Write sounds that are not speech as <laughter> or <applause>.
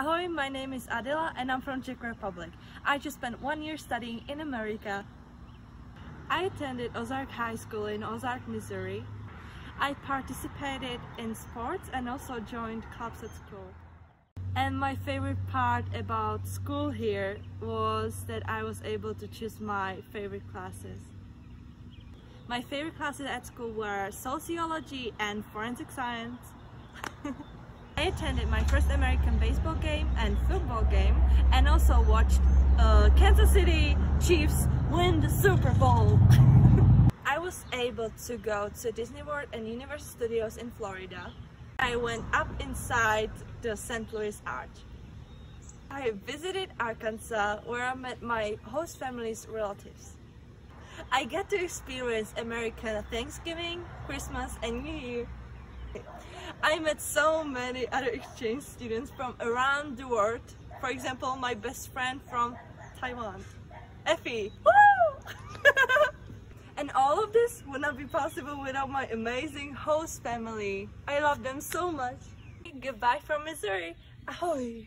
Ahoy, my name is Adela and I'm from Czech Republic. I just spent one year studying in America. I attended Ozark High School in Ozark, Missouri. I participated in sports and also joined clubs at school. And my favorite part about school here was that I was able to choose my favorite classes. My favorite classes at school were sociology and forensic science. <laughs> I attended my first American baseball game and football game and also watched uh, Kansas City Chiefs win the Super Bowl. <laughs> I was able to go to Disney World and Universal Studios in Florida. I went up inside the St. Louis Arch. I visited Arkansas where I met my host family's relatives. I get to experience American Thanksgiving, Christmas and New Year I met so many other exchange students from around the world. For example, my best friend from Taiwan, Effie. <laughs> and all of this would not be possible without my amazing host family. I love them so much. Goodbye from Missouri. Ahoy!